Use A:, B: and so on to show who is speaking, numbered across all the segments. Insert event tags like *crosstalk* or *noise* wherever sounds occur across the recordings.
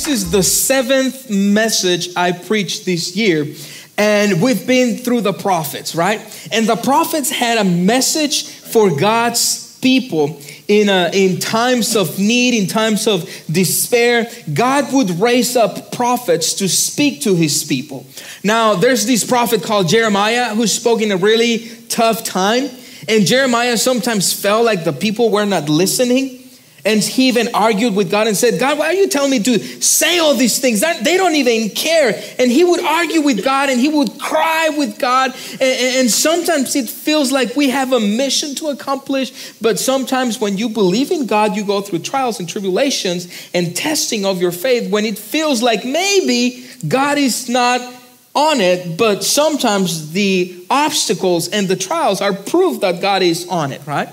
A: this is the seventh message I preached this year. And we've been through the prophets, right? And the prophets had a message for God's people in, a, in times of need, in times of despair. God would raise up prophets to speak to his people. Now, there's this prophet called Jeremiah who spoke in a really tough time. And Jeremiah sometimes felt like the people were not listening. And he even argued with God and said, God, why are you telling me to say all these things? They don't even care. And he would argue with God and he would cry with God. And sometimes it feels like we have a mission to accomplish. But sometimes when you believe in God, you go through trials and tribulations and testing of your faith when it feels like maybe God is not on it. But sometimes the obstacles and the trials are proof that God is on it, right?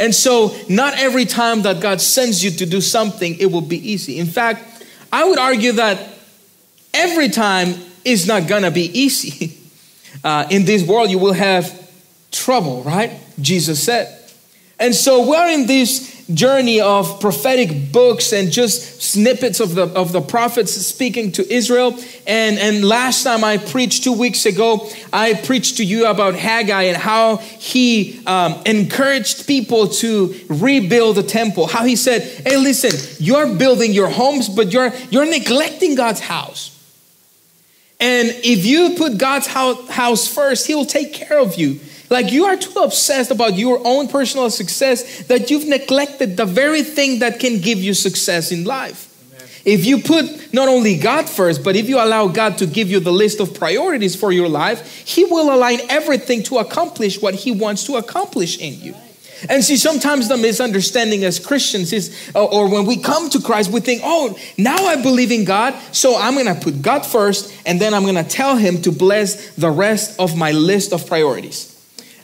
A: And so, not every time that God sends you to do something, it will be easy. In fact, I would argue that every time is not gonna be easy. *laughs* Uh, in this world, you will have trouble, right? Jesus said. And so, we're in this journey of prophetic books and just snippets of the, of the prophets speaking to Israel. And, and last time I preached two weeks ago, I preached to you about Haggai and how he um, encouraged people to rebuild the temple. How he said, Hey, listen, you're building your homes, but you're, you're neglecting God's house. And if you put God's house first, He will take care of you. Like you are too obsessed about your own personal success that you've neglected the very thing that can give you success in life. If you put not only God first, but if you allow God to give you the list of priorities for your life, He will align everything to accomplish what He wants to accomplish in you. And see, sometimes the misunderstanding as Christians is, or when we come to Christ, we think, oh, now I believe in God, so I'm gonna put God first, and then I'm gonna tell Him to bless the rest of my list of priorities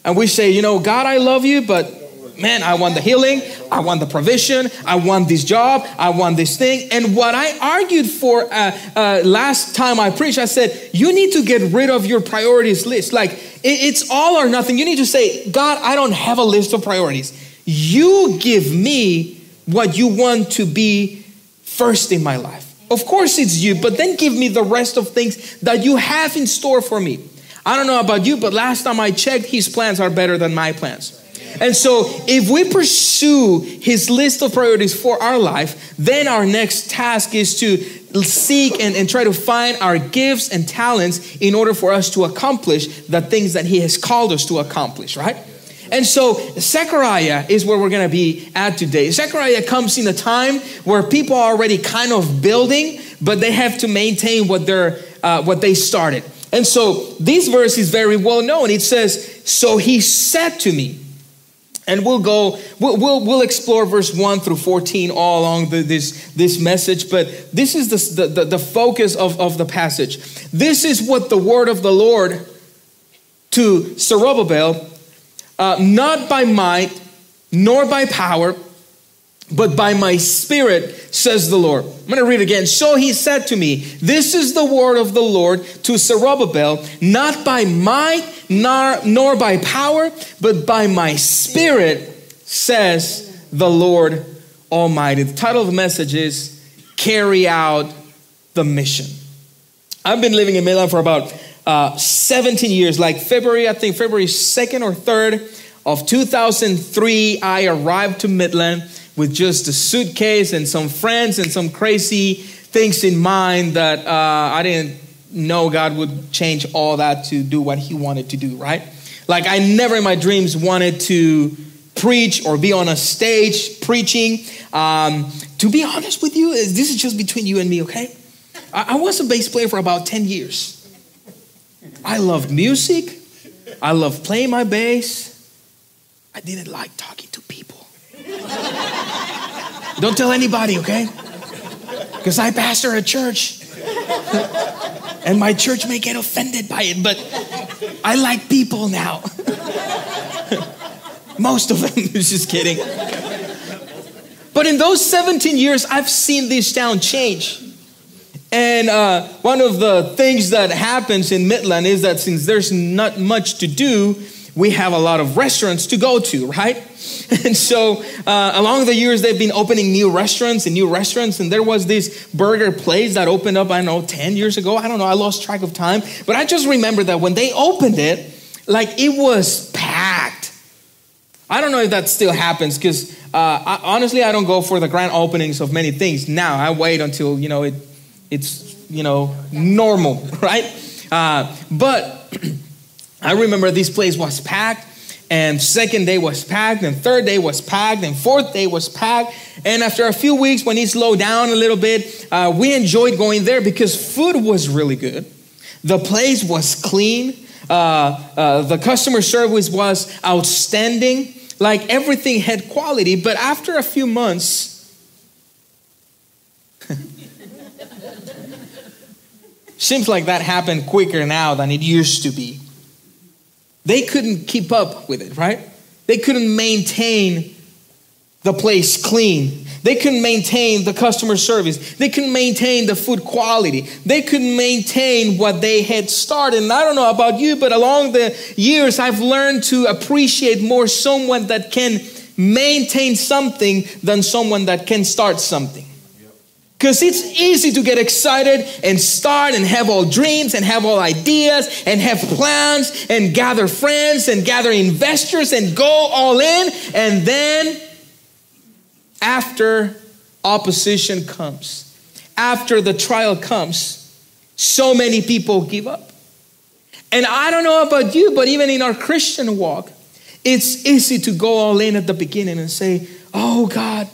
A: and we say, you know, God, I love you, but man, I want the healing, I want the provision, I want this job, I want this thing. And what I argued for uh, uh, last time I preached, I said, you need to get rid of your priorities list. Like, it, it's all or nothing. You need to say, God, I don't have a list of priorities. You give me what you want to be first in my life. Of course, it's you, but then give me the rest of things that you have in store for me. I don't know about you, but last time I checked, his plans are better than my plans. And so, if we pursue his list of priorities for our life, then our next task is to seek and, and, try to find our gifts and talents in order for us to accomplish the things that he has called us to accomplish, right? And so, Zechariah is where we're going to be at today. Zechariah comes in a time where people are already kind of building, but they have to maintain what, they're, uh, what they started. And so this verse is very well known. It says, So he said to me, and we'll go, we'll, we'll, we'll explore verse 1 through 14 all along the, this, this message, but this is the, the, the focus of, of the passage. This is what the word of the Lord to Zerubbabel, uh, not by might, nor by power, but by my spirit, says the Lord. I'm going to read again. So he said to me, This is the word of the Lord to Zerubbabel, not by might nor, nor by power, but by my spirit, says the Lord Almighty. The title of the message is Carry Out the Mission. I've been living in Midland for about uh, 17 years, like February, I think February 2nd or 3rd of 2003, I arrived to Midland with just a suitcase and some friends and some crazy things in mind that uh, I didn't know God would change all that to do what He wanted to do, right? Like, I never in my dreams wanted to preach or be on a stage preaching. Um, to be honest with you, this is just between you and me, okay? I, I was a bass player for about 10 years. I loved music, I loved playing my bass. I didn't like talking. Don't tell anybody, okay? Because I pastor a church. and my church may get offended by it, but I like people now. Most of them, *laughs* just kidding. But in those 17 years, I've seen this town change. And uh, one of the things that happens in Midland is that since there's not much to do, we have a lot of restaurants to go to, right? *laughs* And so uh, along the years, they've been opening new restaurants and new restaurants. And there was this burger place that opened up, I don't know, 10 years ago. I don't know, I lost track of time. But I just remember that when they opened it, like it was packed. I don't know if that still happens because uh, honestly, I don't go for the grand openings of many things now. I wait until, you know, it, it's, you know, normal, *laughs* right? Uh, but *clears throat* I remember this place was packed and second day was packed and third day was packed and fourth day was packed. And after a few weeks when it slowed down a little bit uh, we enjoyed going there because food was really good. The place was clean. Uh, uh, the customer service was outstanding. Like everything had quality but after a few months *laughs* seems like that happened quicker now than it used to be they couldn't keep up with it, right? They couldn't maintain the place clean. They couldn't maintain the customer service. They couldn't maintain the food quality. They couldn't maintain what they had started. And I don't know about you, but along the years, I've learned to appreciate more someone that can maintain something than someone that can start something. Because it's easy to get excited and start and have all dreams and have all ideas and have plans and gather friends and gather investors and go all in. And then, after opposition comes, after the trial comes, so many people give up. And I don't know about you, but even in our Christian walk, it's easy to go all in at the beginning and say, Oh God,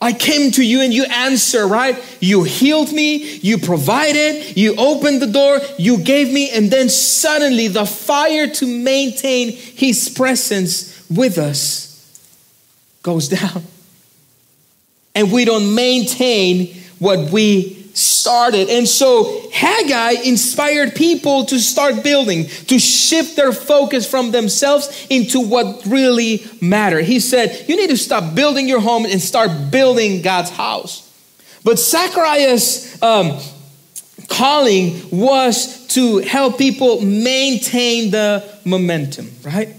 A: I came to you and you answer, right? You healed me, you provided, you opened the door, you gave me, and then suddenly the fire to maintain his presence with us goes *laughs* down. And we don't maintain what we started. And so Haggai inspired people to start building, to shift their focus from themselves into what really mattered. He said, You need to stop building your home and start building God's house. But Zechariah's um, calling was to help people maintain the momentum, right?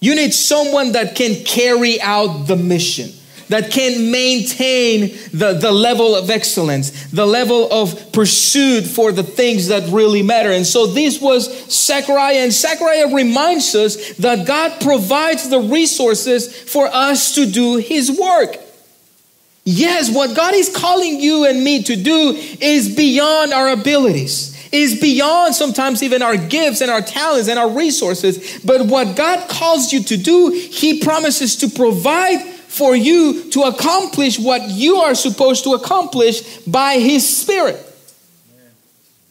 A: You need someone that can carry out the mission that can maintain the, the level of excellence, the level of pursuit for the things that really matter. And so this was Zechariah, and Zechariah reminds us that God provides the resources for us to do his work. Yes, what God is calling you and me to do is beyond our abilities is beyond sometimes even our gifts and our talents and our resources. But what God calls you to do, He promises to provide for you to accomplish what you are supposed to accomplish by His Spirit.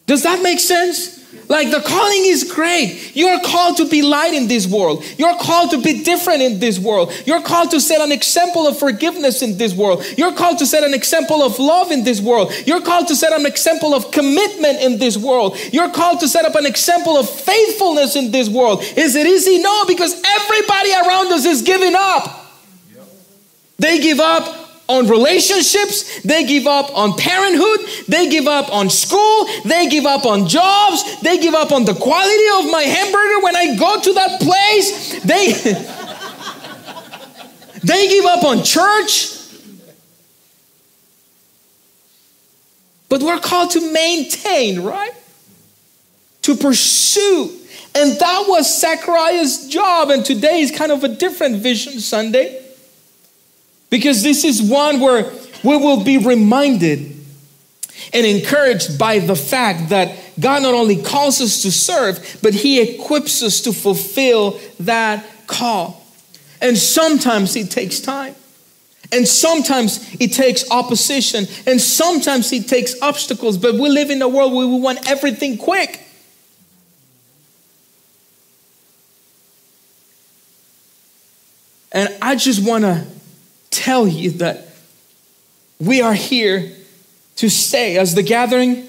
A: Does that make sense? Like the calling is great. You're called to be light in this world. You're called to be different in this world. You're called to set an example of forgiveness in this world. You're called to set an example of love in this world. You're called to set an example of commitment in this world. You're called to set up an example of faithfulness in this world. Is it easy? No, because everybody around us is giving up. They give up on relationships, they give up on parenthood, they give up on school, they give up on jobs, they give up on the quality of my hamburger when I go to that place. They *laughs* they give up on church. But we're called to maintain, right? To pursue. And that was Zechariah's job. And today is kind of a different vision Sunday. Because this is one where we will be reminded and encouraged by the fact that God not only calls us to serve, but He equips us to fulfill that call. And sometimes it takes time. And sometimes it takes opposition. And sometimes it takes obstacles. But we live in a world where we want everything quick. And I just want to tell you that we are here to stay. As the gathering,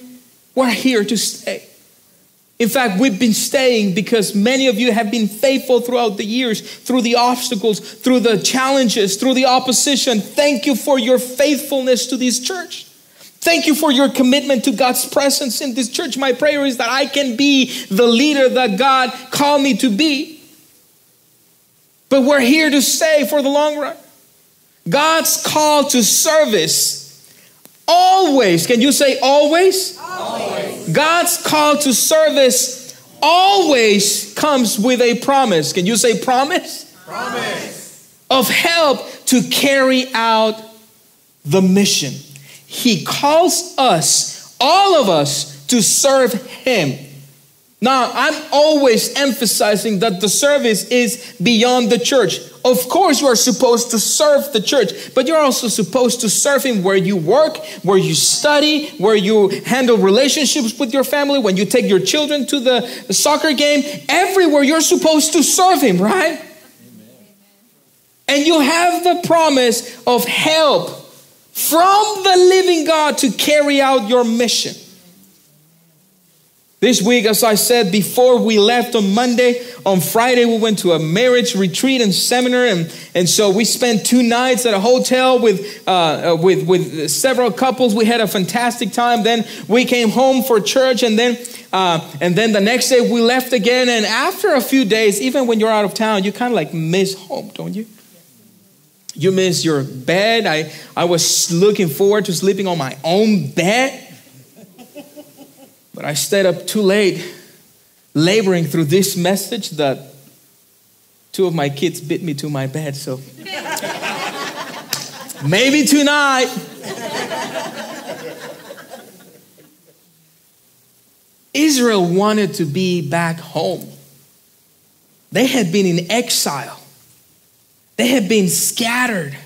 A: we're here to stay. In fact, we've been staying because many of you have been faithful throughout the years, through the obstacles, through the challenges, through the opposition. Thank you for your faithfulness to this church. Thank you for your commitment to God's presence in this church. My prayer is that I can be the leader that God called me to be. but we're here to stay for the long run. God's call to service always, can you say always? Always. God's call to service always comes with a promise. Can you say promise? Promise. Of help to carry out the mission. He calls us, all of us, to serve Him. Now, I'm always emphasizing that the service is beyond the church. Of course, you are supposed to serve the church, but you're also supposed to serve Him where you work, where you study, where you handle relationships with your family, when you take your children to the soccer game. Everywhere you're supposed to serve Him, right? Amen. And you have the promise of help from the living God to carry out your mission. This week, as I said before, we left on Monday. On Friday, we went to a marriage retreat and seminar, and, and so we spent two nights at a hotel with, uh, uh, with, with several couples. We had a fantastic time. Then we came home for church, and then, uh, and then the next day we left again. And after a few days, even when you're out of town, you kind of like miss home, don't you? You miss your bed. I, I was looking forward to sleeping on my own bed. But I stayed up too late laboring through this message that two of my kids bit me to my bed. So *laughs* maybe tonight. Israel wanted to be back home. They had been in exile, they had been scattered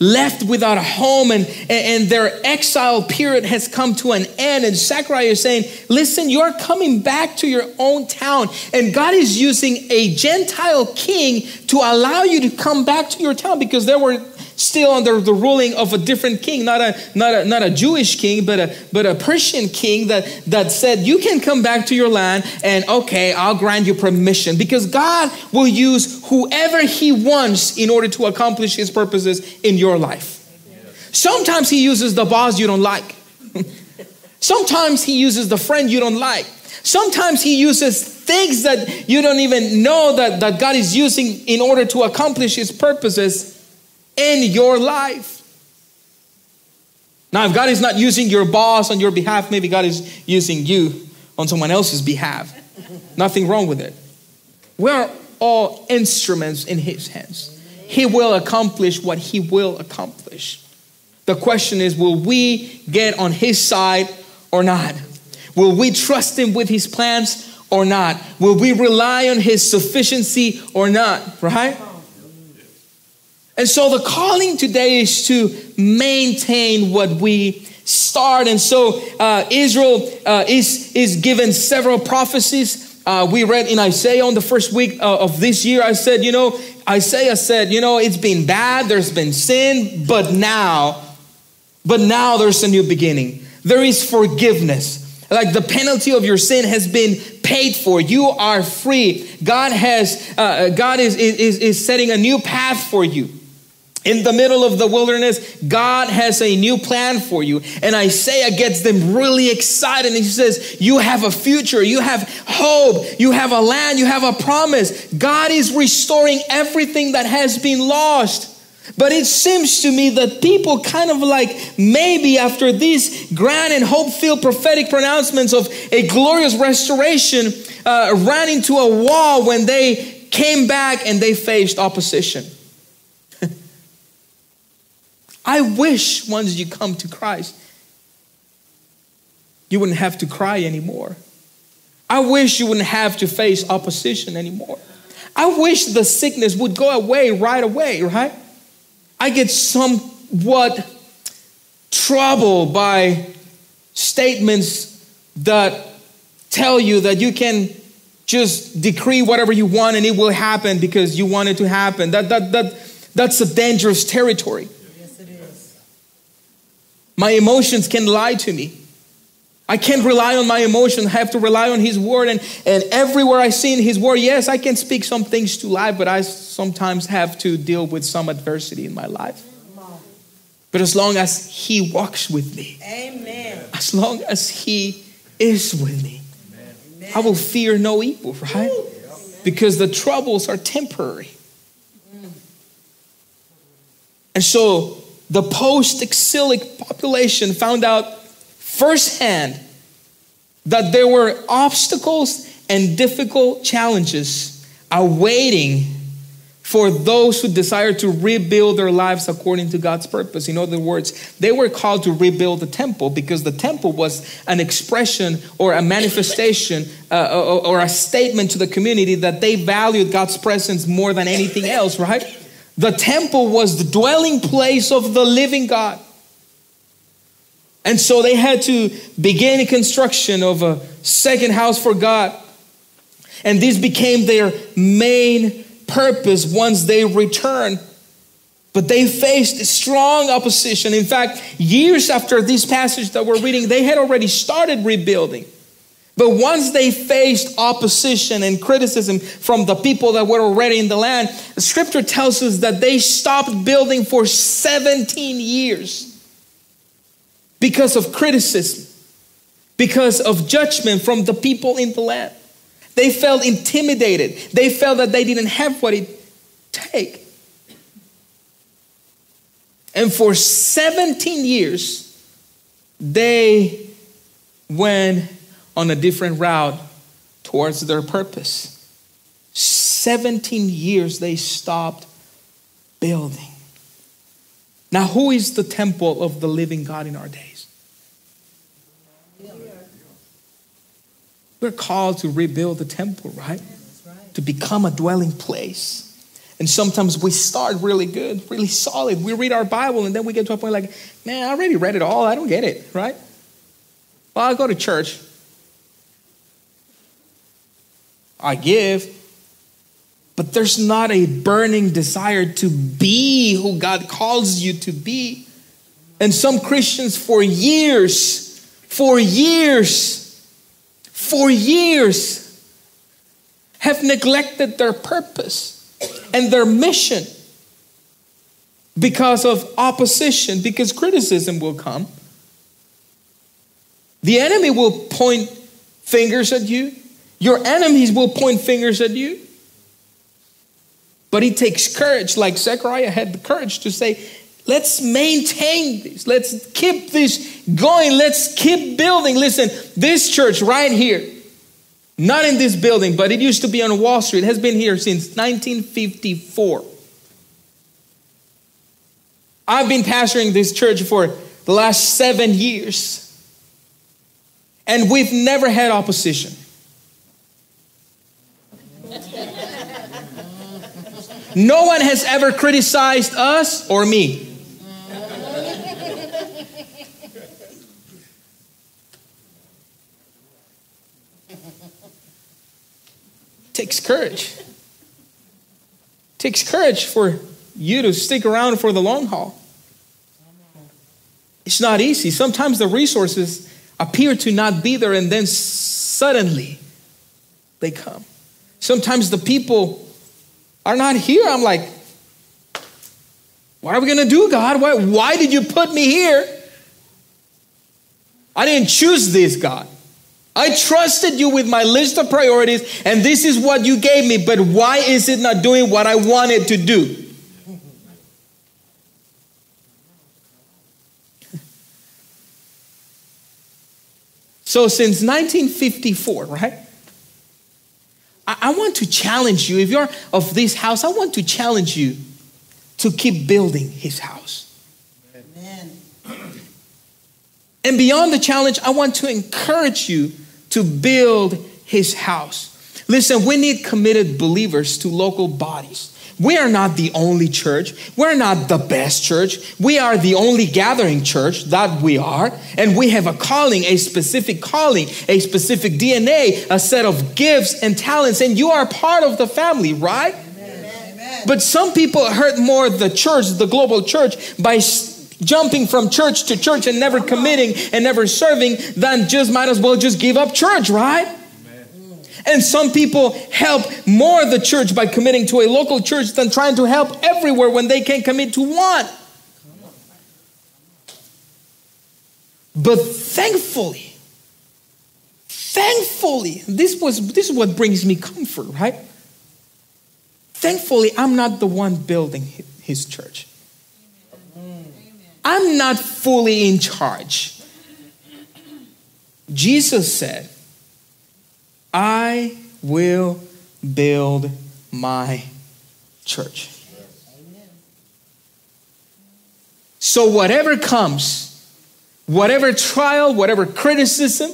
A: left without a home and, and their exile period has come to an end. And Zechariah is saying, listen, you're coming back to your own town. And God is using a Gentile king to allow you to come back to your town because there were still under the ruling of a different king, not a, not a, not a Jewish king, but a, but a Persian king that, that said, You can come back to your land and okay, I'll grant you permission because God will use whoever He wants in order to accomplish His purposes in your life. Sometimes He uses the boss you don't like, *laughs* sometimes He uses the friend you don't like. Sometimes he uses things that you don't even know that, that God is using in order to accomplish his purposes in your life. Now, if God is not using your boss on your behalf, maybe God is using you on someone else's behalf. Nothing wrong with it. We are all instruments in His hands. He will accomplish what He will accomplish. The question is will we get on His side or not? Will we trust Him with His plans or not? Will we rely on His sufficiency or not? Right? And so the calling today is to maintain what we start. And so uh, Israel uh, is, is given several prophecies. Uh, we read in Isaiah on the first week uh, of this year. I said, you know, Isaiah said, you know, it's been bad, there's been sin, but now, but now there's a new beginning. There is forgiveness. Like the penalty of your sin has been paid for. You are free. God has, uh, God is, is, is setting a new path for you in the middle of the wilderness, God has a new plan for you. And Isaiah gets them really excited. And he says, You have a future, you have hope, you have a land, you have a promise. God is restoring everything that has been lost. But it seems to me that people kind of like maybe after these grand and hope filled prophetic pronouncements of a glorious restoration uh, ran into a wall when they came back and they faced opposition. I wish once you come to Christ, you wouldn't have to cry anymore. I wish you wouldn't have to face opposition anymore. I wish the sickness would go away right away, right? I get somewhat troubled by statements that tell you that you can just decree whatever you want and it will happen because you want it to happen. That, that, that, that's a dangerous territory. My emotions can lie to me. I can't rely on my emotions. I have to rely on His Word. And, and everywhere I see in His Word, yes, I can speak some things to life, but I sometimes have to deal with some adversity in my life. But as long as He walks with me, Amen. as long as He is with me, Amen. I will fear no evil, right? Because the troubles are temporary. And so the post exilic population found out firsthand that there were obstacles and difficult challenges awaiting for those who desire to rebuild their lives according to God's purpose. In other words, they were called to rebuild the temple because the temple was an expression or a manifestation uh, or, or a statement to the community that they valued God's presence more than anything else, right? The temple was the dwelling place of the living God. And so they had to begin construction of a second house for God. And this became their main purpose once they returned. But they faced strong opposition. In fact, years after this passage that we're reading, they had already started rebuilding. But once they faced opposition and criticism from the people that were already in the land, scripture tells us that they stopped building for 17 years because of criticism, because of judgment from the people in the land. They felt intimidated. They felt that they didn't have what it take. And for 17 years, they went on a different route towards their purpose. 17 years they stopped building. Now, who is the temple of the living God in our days? We're called to rebuild the temple, right? right? To become a dwelling place. And sometimes we start really good, really solid. We read our Bible and then we get to a point like, man, I already read it all. I don't get it, right? Well, I go to church. I give. But there's not a burning desire to be who God calls you to be. And some Christians, for years, for years, for years have neglected their purpose and their mission because of opposition, because criticism will come. The enemy will point fingers at you. Your enemies will point fingers at you. But he takes courage, like Zechariah had the courage to say, Let's maintain this. Let's keep this going. Let's keep building. Listen, this church right here, not in this building, but it used to be on Wall Street, has been here since 1954. I've been pastoring this church for the last seven years, and we've never had opposition. No one has ever criticized us or me. takes courage. Takes courage for you to stick around for the long haul. It's not easy. Sometimes the resources appear to not be there and then suddenly they come. Sometimes the people are not here. I'm like, what are we going to do, God? Why, why did you put me here? I didn't choose this, God. I trusted you with my list of priorities, and this is what you gave me, but why is it not doing what I wanted to do? *laughs* So, since 1954, right? I, want to challenge you. If you're of this house, I want to challenge you to keep building his house. Amen. And beyond the challenge, I want to encourage you to build his house. Listen, we need committed believers to local bodies. We are not the only church. We're not the best church. We are the only gathering church that we are. And we have a calling, a specific calling, a specific DNA, a set of gifts and talents. And you are part of the family, right? Amen. But some people hurt more the church, the global church, by jumping from church to church and never committing and never serving, than just might as well just give up church, right? And some people help more the church by committing to a local church than trying to help everywhere when they can commit to one. But thankfully, thankfully, this was this is what brings me comfort, right? Thankfully, I'm not the one building his church. I'm not fully in charge. Jesus said, I will build my church. So, whatever comes, whatever trial, whatever criticism,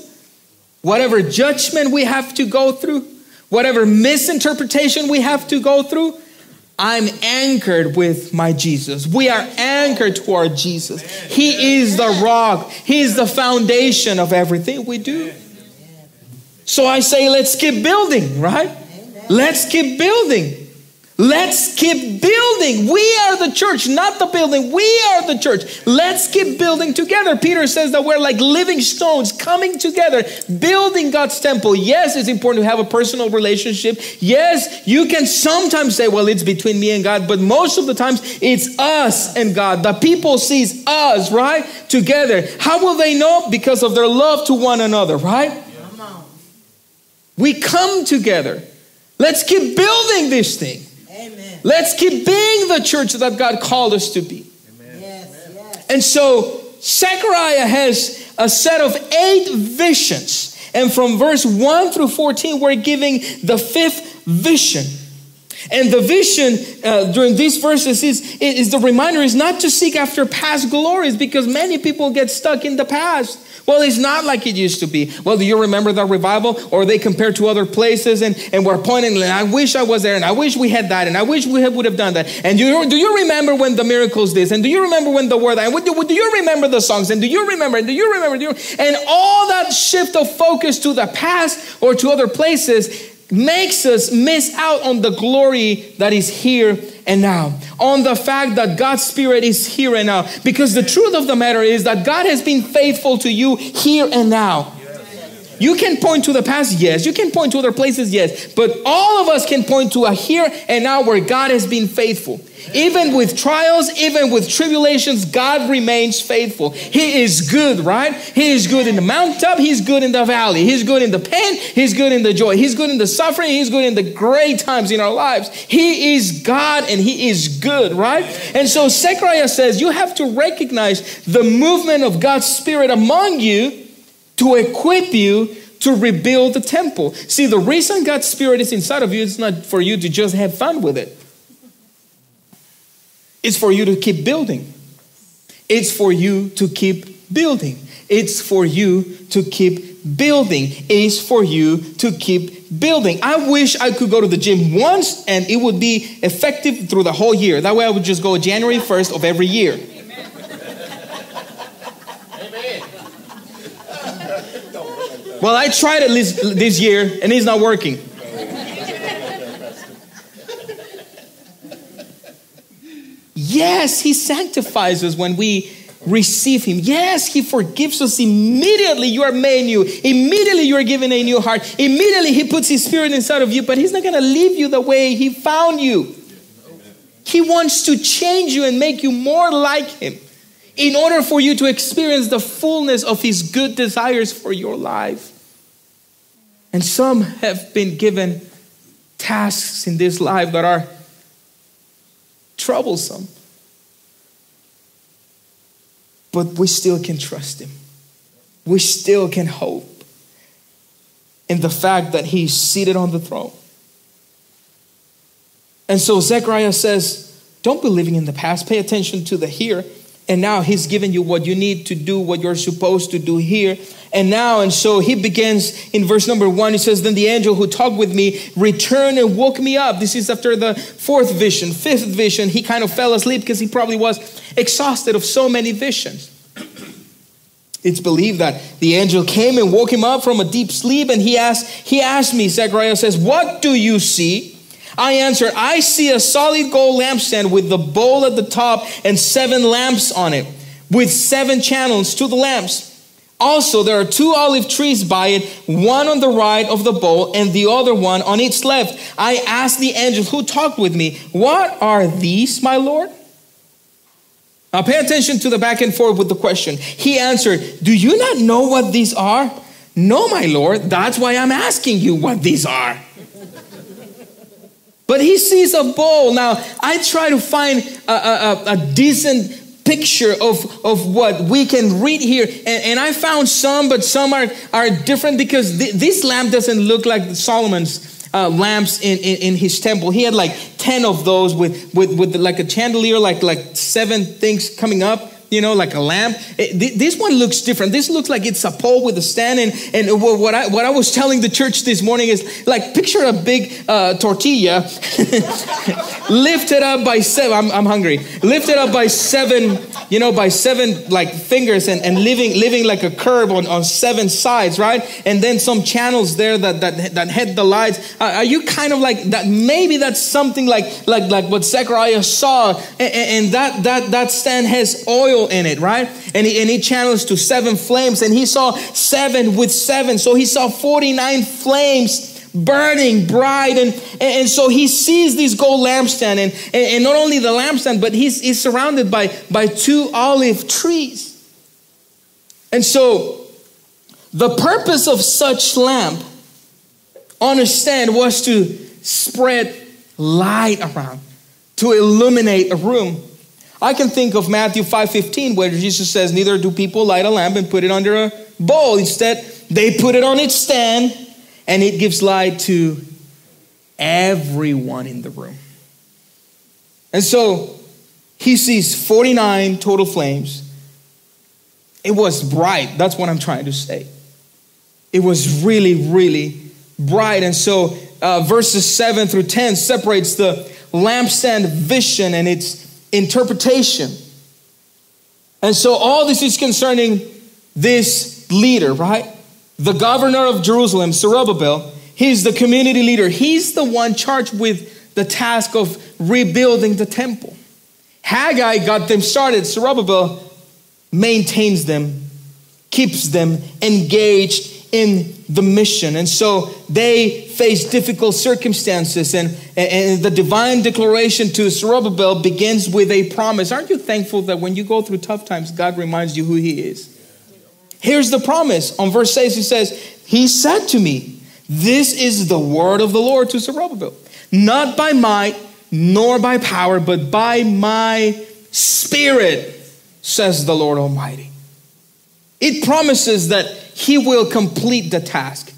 A: whatever judgment we have to go through, whatever misinterpretation we have to go through, I'm anchored with my Jesus. We are anchored to our Jesus. He is the rock, He is the foundation of everything we do. So I say, let's keep building, right? Let's keep building. Let's keep building. We are the church, not the building. We are the church. Let's keep building together. Peter says that we're like living stones coming together, building God's temple. Yes, it's important to have a personal relationship. Yes, you can sometimes say, well, it's between me and God, but most of the times it's us and God. The people sees us, right? Together. How will they know? Because of their love to one another, right? We come together. Let's keep building this thing. Amen. Let's keep being the church that God called us to be. Yes, yes. And so Zechariah has a set of eight visions. And from verse 1 through 14, we're giving the fifth vision. And the vision uh, during these verses is, is the reminder is not to seek after past glories because many people get stuck in the past. Well, it's not like it used to be. Well, do you remember the revival? Or they compared to other places and, and we're pointing, and I wish I was there, and I wish we had that, and I wish we would have done that. And do you, do you remember when the miracles this? And do you remember when the word? And do, do you remember the songs? And do you remember? And do you remember? Do you, and all that shift of focus to the past or to other places makes us miss out on the glory that is here and now, on the fact that God's Spirit is here and now. Because the truth of the matter is that God has been faithful to you here and now. You can point to the past, yes. You can point to other places, yes. But all of us can point to a here and now where God has been faithful. Even with trials, even with tribulations, God remains faithful. He is good, right? He is good in the mountaintop. He's good in the valley. He's good in the pain. He's good in the joy. He's good in the suffering. He's good in the great times in our lives. He is God and He is good, right? And so Zechariah says you have to recognize the movement of God's Spirit among you to equip you to rebuild the temple. See, the reason God's Spirit is inside of you is not for you to just have fun with it. It's for you to keep building. It's for you to keep building. It's for you to keep building. It's for you to keep building. I wish I could go to the gym once and it would be effective through the whole year. That way I would just go January 1st of every year. Well, I tried it this year and it's not working. Yes, He sanctifies us when we receive Him. Yes, He forgives us immediately. You are made new. Immediately, you are given a new heart. Immediately, He puts His Spirit inside of you, but He's not going to leave you the way He found you. He wants to change you and make you more like Him in order for you to experience the fullness of His good desires for your life. And some have been given tasks in this life that are troublesome. But we still can trust Him. We still can hope in the fact that He's seated on the throne. And so Zechariah says, Don't be living in the past, pay attention to the here. And now He's given you what you need to do, what you're supposed to do here and now. And so he begins in verse number one. He says, Then the angel who talked with me returned and woke me up. This is after the fourth vision, fifth vision. He kind of fell asleep because he probably was exhausted of so many visions. It's believed that the angel came and woke him up from a deep sleep, and he asked, he asked me, Zechariah says, What do you see? I answered, I see a solid gold lampstand with the bowl at the top and seven lamps on it, with seven channels to the lamps. Also, there are two olive trees by it, one on the right of the bowl and the other one on its left. I asked the angel who talked with me, What are these, my Lord? Now, pay attention to the back and forth with the question. He answered, Do you not know what these are? No, my Lord, that's why I'm asking you what these are. But he sees a bowl. Now, I try to find a, a, a decent picture of, of what we can read here. And, and I found some, but some are, are different because th- this lamp doesn't look like Solomon's uh, lamps in, in, in, his temple. He had like 10 of those with, with, with like a chandelier, like, like seven things coming up you know, like a lamp. It, this one looks different. This looks like it's a pole with a stand. And, and what, I, what I was telling the church this morning is like, picture a big uh, tortilla *laughs* lifted up by seven, I'm, I'm hungry, lifted up by seven, you know, by seven like fingers and, and living, living like a curve on, on seven sides, right? And then some channels there that, that, that head the lights. Uh, are you kind of like that? Maybe that's something like, like, like what Zechariah saw. And, and that, that, that stand has oil in it, right? And he, and he channels to seven flames, and he saw seven with seven. So he saw 49 flames burning bright. And, and, so he sees these gold lampstand, and, and, not only the lampstand, but he's, he's surrounded by, by two olive trees. And so the purpose of such lamp, understand, was to spread light around, to illuminate a room. I can think of Matthew 5:15 where Jesus says neither do people light a lamp and put it under a bowl instead they put it on its stand and it gives light to everyone in the room. And so he sees 49 total flames. It was bright. That's what I'm trying to say. It was really, really bright. And so uh, verses 7 through 10 separates the lampstand vision and its interpretation. And so all this is concerning this leader, right? The governor of Jerusalem, Zerubbabel, he's the community leader. He's the one charged with the task of rebuilding the temple. Haggai got them started. Zerubbabel maintains them, keeps them engaged in the mission. And so they face difficult circumstances. And, and the divine declaration to Zerubbabel begins with a promise. Aren't you thankful that when you go through tough times, God reminds you who He is? Here's the promise. On verse 6, He says, He said to me, This is the word of the Lord to Zerubbabel, not by might nor by power, but by my spirit, says the Lord Almighty. It promises that He will complete the task.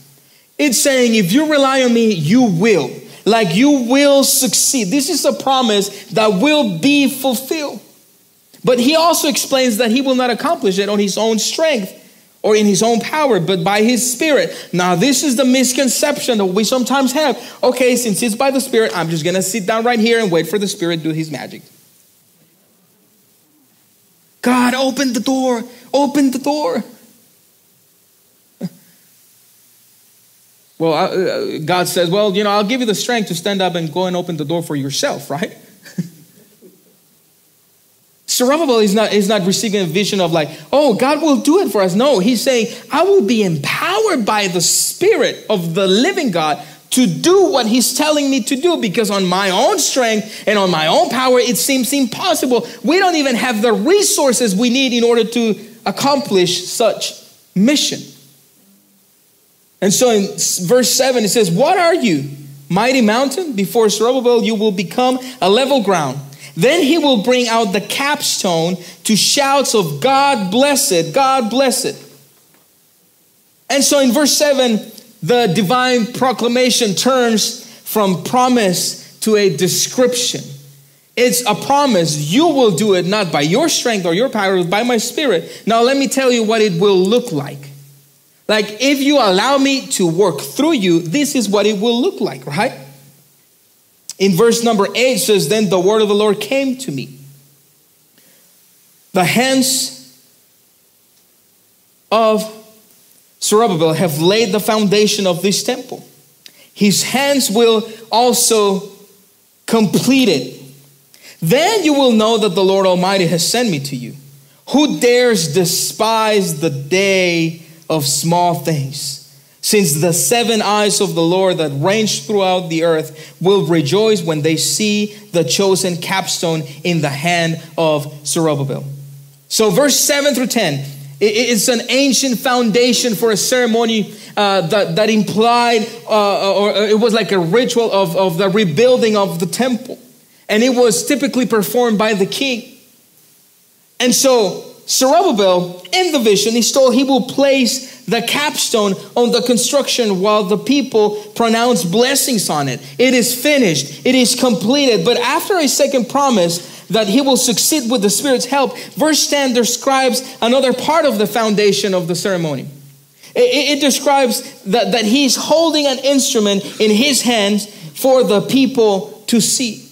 A: It's saying, if you rely on me, you will. Like you will succeed. This is a promise that will be fulfilled. But he also explains that he will not accomplish it on his own strength or in his own power, but by his spirit. Now, this is the misconception that we sometimes have. Okay, since it's by the spirit, I'm just gonna sit down right here and wait for the spirit to do his magic. God, open the door, open the door. Well, uh, God says, Well, you know, I'll give you the strength to stand up and go and open the door for yourself, right? *laughs* Zerubbabel is not, is not receiving a vision of like, oh, God will do it for us. No, he's saying, I will be empowered by the Spirit of the living God to do what he's telling me to do because on my own strength and on my own power, it seems impossible. We don't even have the resources we need in order to accomplish such mission. And so in verse 7, it says, What are you, mighty mountain? Before Zerubbabel, you will become a level ground. Then he will bring out the capstone to shouts of God blessed, God blessed. And so in verse 7, the divine proclamation turns from promise to a description. It's a promise. You will do it not by your strength or your power, but by my spirit. Now, let me tell you what it will look like. Like, if you allow me to work through you, this is what it will look like, right? In verse number 8 says, Then the word of the Lord came to me. The hands of Zerubbabel have laid the foundation of this temple. His hands will also complete it. Then you will know that the Lord Almighty has sent me to you. Who dares despise the day of small things. Since the seven eyes of the Lord that range throughout the earth will rejoice when they see the chosen capstone in the hand of Zerubbabel. So, verse 7 through 10, it's an ancient foundation for a ceremony uh, that, that implied, uh, or it was like a ritual of, of the rebuilding of the temple. And it was typically performed by the king. And so Zerubbabel, in the vision, he's told he will place the capstone on the construction while the people pronounce blessings on it. It is finished, it is completed. But after a second promise, that he will succeed with the Spirit's help, verse 10 describes another part of the foundation of the ceremony. It, it, describes that, that he's holding an instrument in his hands for the people to see.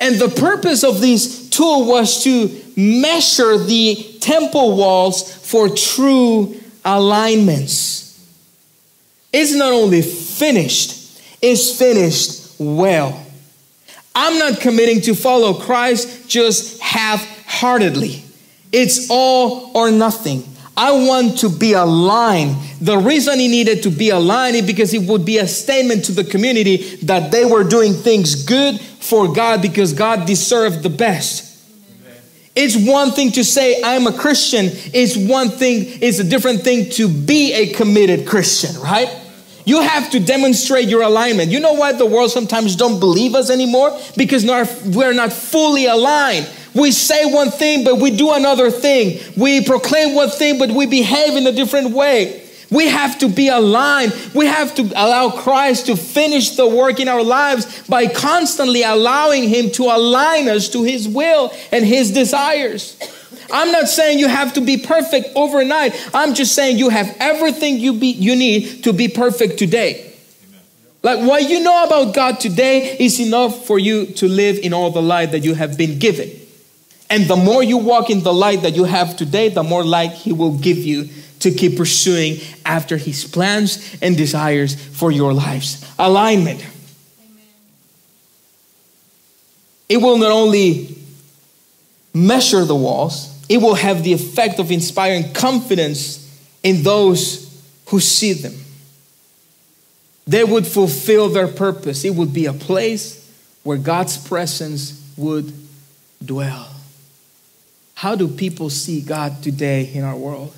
A: And the purpose of this tool was to measure the temple walls for true alignments. It's not only finished, it's finished well. I'm not committing to follow Christ just half heartedly. It's all or nothing. I want to be aligned. The reason he needed to be aligned is because it would be a statement to the community that they were doing things good for God because God deserved the best. It's one thing to say I'm a Christian. It's one thing, it's a different thing to be a committed Christian, right? You have to demonstrate your alignment. You know why the world sometimes don't believe us anymore? Because we're not fully aligned. We say one thing, but we do another thing. We proclaim one thing, but we behave in a different way. We have to be aligned. We have to allow Christ to finish the work in our lives by constantly allowing Him to align us to His will and His desires. I'm not saying you have to be perfect overnight. I'm just saying you have everything you, be, you need to be perfect today. Like what you know about God today is enough for you to live in all the light that you have been given. And the more you walk in the light that you have today, the more light He will give you to keep pursuing after His plans and desires for your lives. Alignment. It will not only measure the walls, it will have the effect of inspiring confidence in those who see them. They would fulfill their purpose. It would be a place where God's presence would dwell. How do people see God today in our world?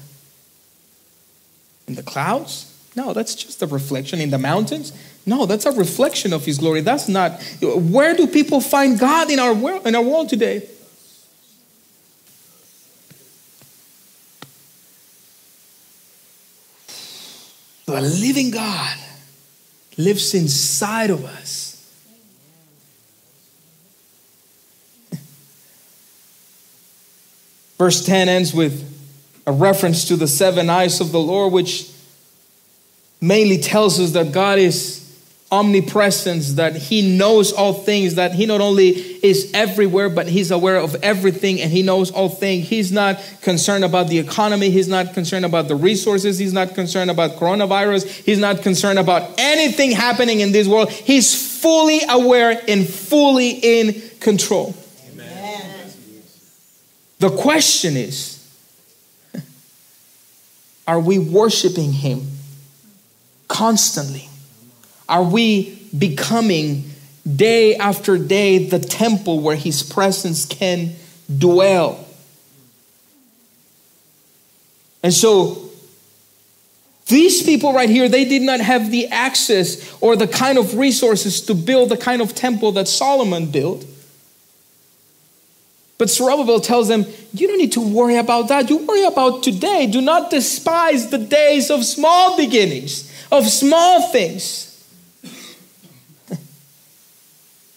A: In the clouds? No, that's just a reflection. In the mountains? No, that's a reflection of His glory. That's not. Where do people find God in our world, in our world today? The living God lives inside of us. *laughs* Verse 10 ends with a reference to the seven eyes of the Lord, which mainly tells us that God is omnipresence, that He knows all things, that He not only is everywhere, but He's aware of everything and He knows all things. He's not concerned about the economy, He's not concerned about the resources, He's not concerned about coronavirus, He's not concerned about anything happening in this world. He's fully aware and fully in control. Amen. The question is are we worshiping Him constantly? Are we becoming day after day the temple where His presence can dwell? And so, these people right here, they did not have the access or the kind of resources to build the kind of temple that Solomon built. But Zerubbabel tells them, You don't need to worry about that. You worry about today. Do not despise the days of small beginnings, of small things. *laughs*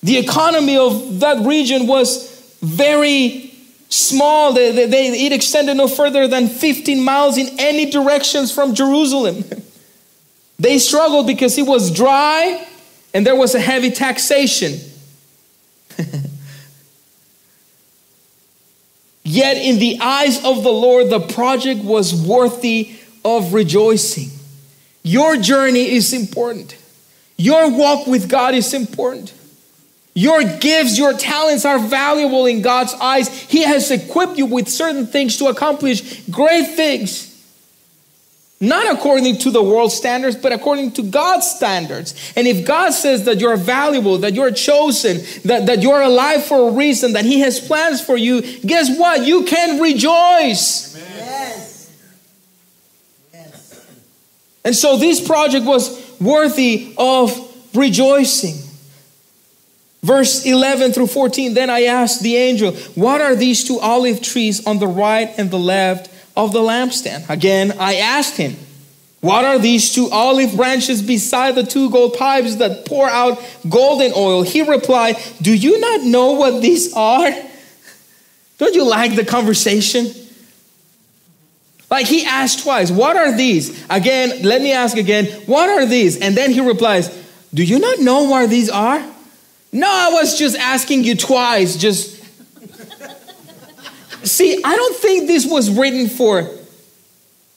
A: The economy of that region was very small. They, they, they, it extended no further than 15 miles in any directions from Jerusalem. *laughs* They struggled because it was dry and there was a heavy taxation. Yet, in the eyes of the Lord, the project was worthy of rejoicing. Your journey is important. Your walk with God is important. Your gifts, your talents are valuable in God's eyes. He has equipped you with certain things to accomplish great things. Not according to the world standards, but according to God's standards. And if God says that you're valuable, that you're chosen, that, that you're alive for a reason, that He has plans for you, guess what? You can rejoice. Yes. yes. And so this project was worthy of rejoicing. Verse 11 through 14 Then I asked the angel, What are these two olive trees on the right and the left of the lampstand? Again, I asked him, What are these two olive branches beside the two gold pipes that pour out golden oil? He replied, Do you not know what these are? *laughs* Don't you like the conversation? Like he asked twice, What are these? Again, let me ask again, What are these? And then he replies, Do you not know what these are? No, I was just asking you twice. Just see, I don't think this was written for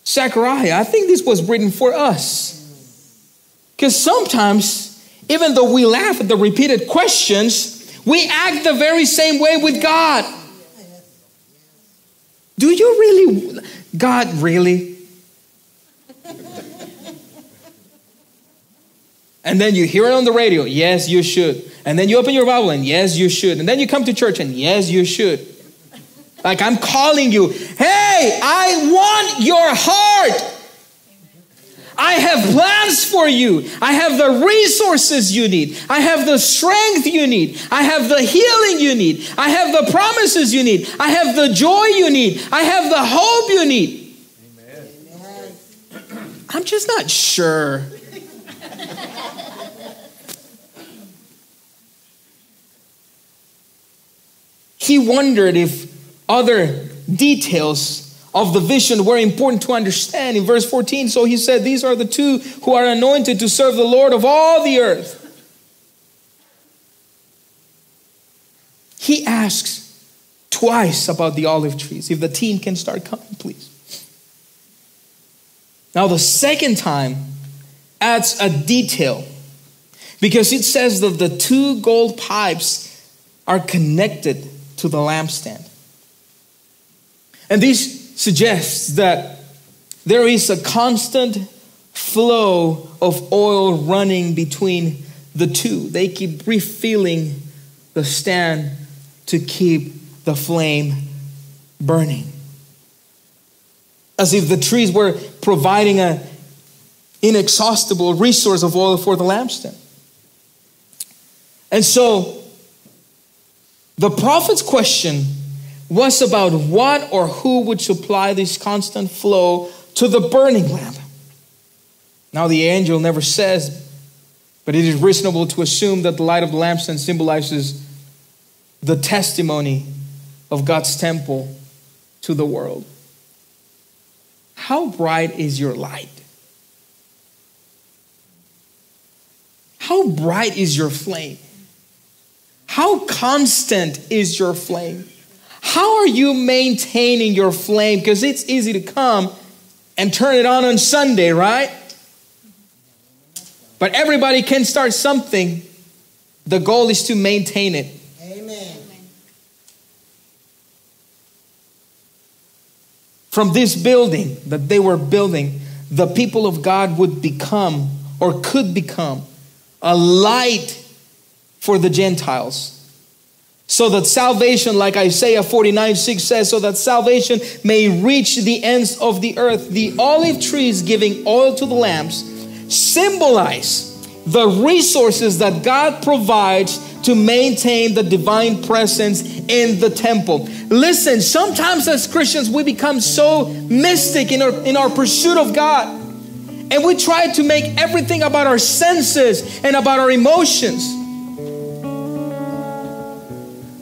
A: Zechariah. I think this was written for us. Because sometimes, even though we laugh at the repeated questions, we act the very same way with God. Do you really, God, really? And then you hear it on the radio, yes, you should. And then you open your Bible and yes, you should. And then you come to church and yes, you should. Like I'm calling you, hey, I want your heart. I have plans for you. I have the resources you need. I have the strength you need. I have the healing you need. I have the promises you need. I have the joy you need. I have the hope you need. Amen. I'm just not sure he wondered if other details of the vision were important to understand. In verse 14, so he said, These are the two who are anointed to serve the Lord of all the earth. He asks twice about the olive trees. If the team can start coming, please. Now, the second time adds a detail because it says that the two gold pipes are connected to the lampstand. And this suggests that there is a constant flow of oil running between the two. They keep refilling the stand to keep the flame burning. As if the trees were providing an inexhaustible resource of oil for the lampstand. And so the prophet's question was about what or who would supply this constant flow to the burning lamp. Now, the angel never says, but it is reasonable to assume that the light of the lampstand symbolizes the testimony of God's temple to the world. How bright is your light? How bright is your flame? How constant is your flame? How are you maintaining your flame? Because it's easy to come and turn it on on Sunday, right? But everybody can start something. The goal is to maintain it. Amen. From this building that they were building, the people of God would become or could become a light for the Gentiles. So that salvation, like Isaiah 49 6 says, so that salvation may reach the ends of the earth. The olive trees giving oil to the lamps symbolize the resources that God provides to maintain the divine presence in the temple. Listen, sometimes as Christians, we become so mystic in our, in our pursuit of God. And we try to make everything about our senses and about our emotions.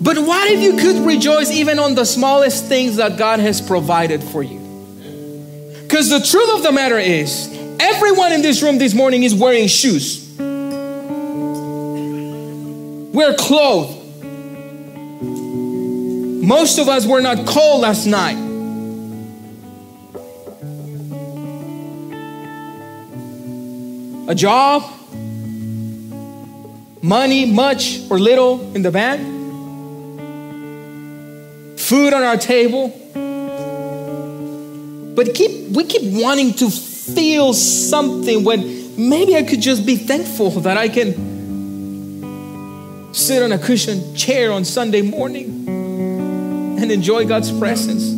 A: But what if you could rejoice even on the smallest things that God has provided for you? Because the truth of the matter is, everyone in this room this morning is wearing shoes. We're clothed. Most of us were not cold last night. A job, money, much or little in the bank food on our table. But keep, we keep wanting to feel something when maybe I could just be thankful that I can sit on a cushioned chair on Sunday morning and enjoy God's presence.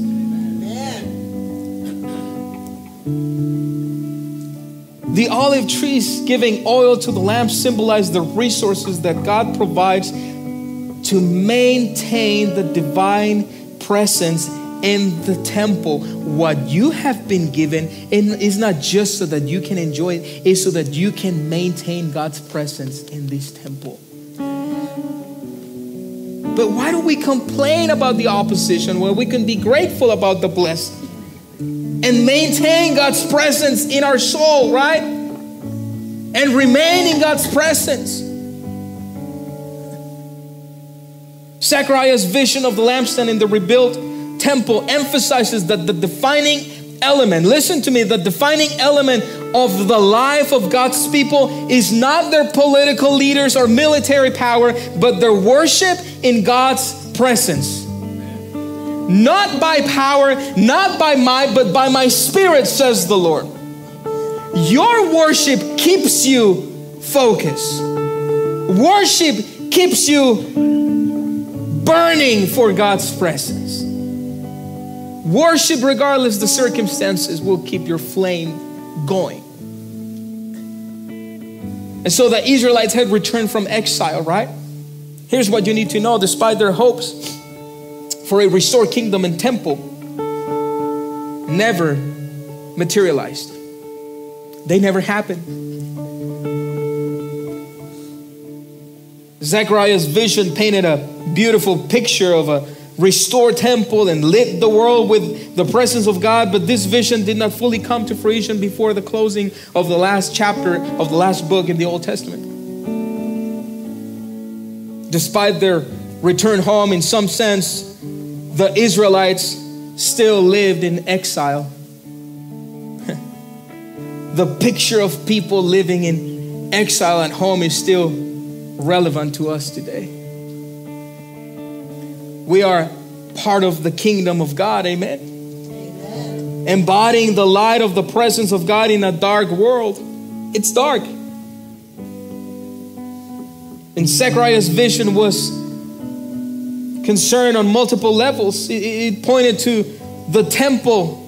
A: The olive trees giving oil to the lamp symbolize the resources that God provides to maintain the divine presence in the temple. What you have been given is not just so that you can enjoy it, it's so that you can maintain God's presence in this temple. But why do we complain about the opposition when we can be grateful about the blessing and maintain God's presence in our soul, right? And remain in God's presence. Zechariah's vision of the lampstand in the rebuilt temple emphasizes that the defining element, listen to me, the defining element of the life of God's people is not their political leaders or military power, but their worship in God's presence. Not by power, not by might, but by my spirit, says the Lord. Your worship keeps you focused. Worship keeps you burning for God's presence. Worship, regardless the circumstances, will keep your flame going. And so the Israelites had returned from exile, right? Here's what you need to know despite their hopes for a restored kingdom and temple, never materialized. They never happened. Zechariah's vision painted a beautiful picture of a restored temple and lit the world with the presence of God, but this vision did not fully come to fruition before the closing of the last chapter of the last book in the Old Testament. Despite their return home, in some sense, the Israelites still lived in exile. *laughs* the picture of people living in exile at home is still relevant to us today. We are part of the kingdom of God. Amen. Amen. Embodying the light of the presence of God in a dark world. It's dark. And Zechariah's vision was concerned on multiple levels. It, pointed to the temple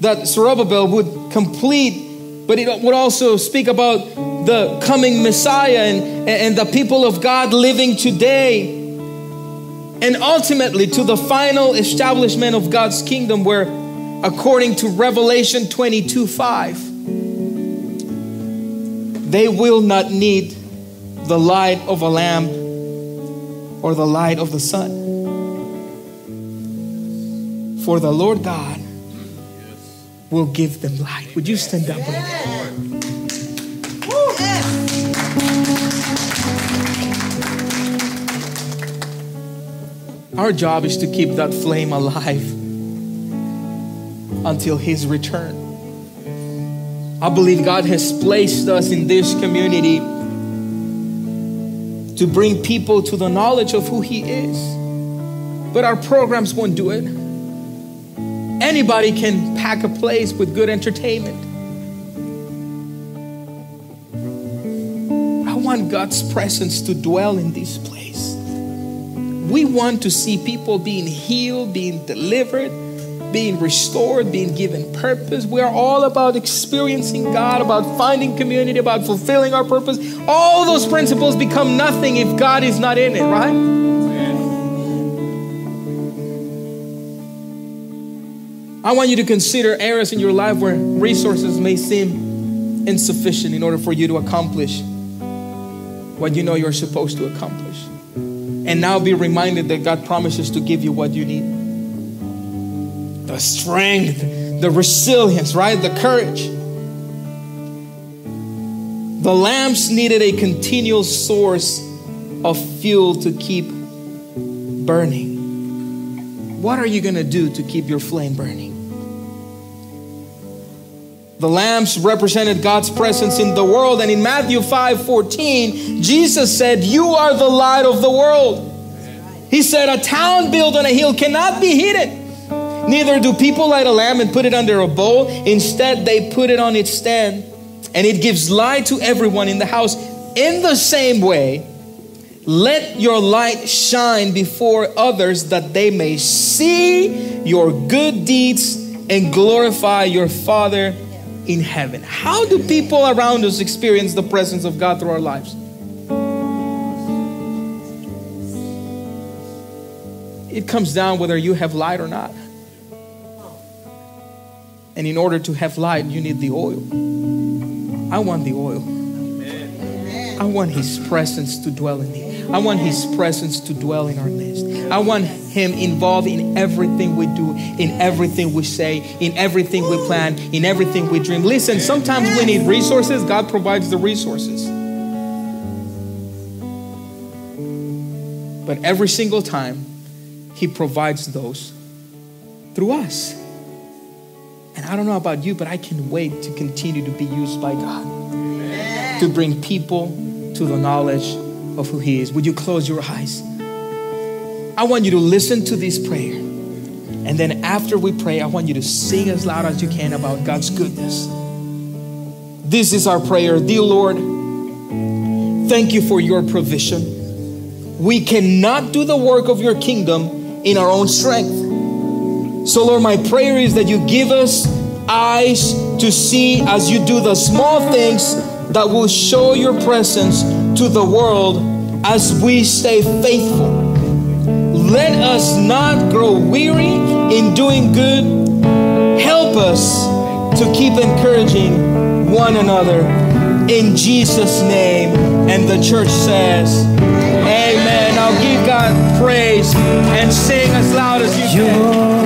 A: that Zerubbabel would complete, but it would also speak about the coming Messiah and, and the people of God living today and ultimately to the final establishment of God's kingdom, where according to Revelation 22 5, they will not need the light of a lamp or the light of the sun. For the Lord God will give them light. Would you stand up me? Our job is to keep that flame alive until His return. I believe God has placed us in this community to bring people to the knowledge of who He is. But our programs won't do it. Anybody can pack a place with good entertainment. I want God's presence to dwell in this place. We want to see people being healed, being delivered, being restored, being given purpose. We are all about experiencing God, about finding community, about fulfilling our purpose. All those principles become nothing if God is not in it, right? I want you to consider areas in your life where resources may seem insufficient in order for you to accomplish what you know you're supposed to accomplish and now be reminded that God promises to give you what you need the strength, the resilience, right? The courage. The lamps needed a continual source of fuel to keep burning. What are you going to do to keep your flame burning? The lamps represented God's presence in the world. And in Matthew 5 14, Jesus said, You are the light of the world. He said, A town built on a hill cannot be hidden. Neither do people light a lamp and put it under a bowl. Instead, they put it on its stand, and it gives light to everyone in the house. In the same way, let your light shine before others that they may see your good deeds and glorify your Father in heaven. How do people around us experience the presence of God through our lives? it comes down whether you have light or not. And in order to have light, you need the oil. I want the oil. I want His presence to dwell in me. I want His presence to dwell in our midst. I want Him involved in everything we do, in everything we say, in everything we plan, in everything we dream. Listen, sometimes we need resources, God provides the resources. But every single time, He provides those through us. And I don't know about you, but I can wait to continue to be used by God to bring people to the knowledge of who He is. Would you close your eyes? I want you to listen to this prayer. And then after we pray, I want you to sing as loud as you can about God's goodness. This is our prayer. Dear Lord, thank you for your provision. We cannot do the work of your kingdom in our own strength. So, Lord, my prayer is that you give us eyes to see as you do the small things that will show your presence to the world as we stay faithful. Let us not grow weary in doing good. Help us to keep encouraging one another in Jesus' name. And the church says, Amen. Now give God praise and sing as loud as you can.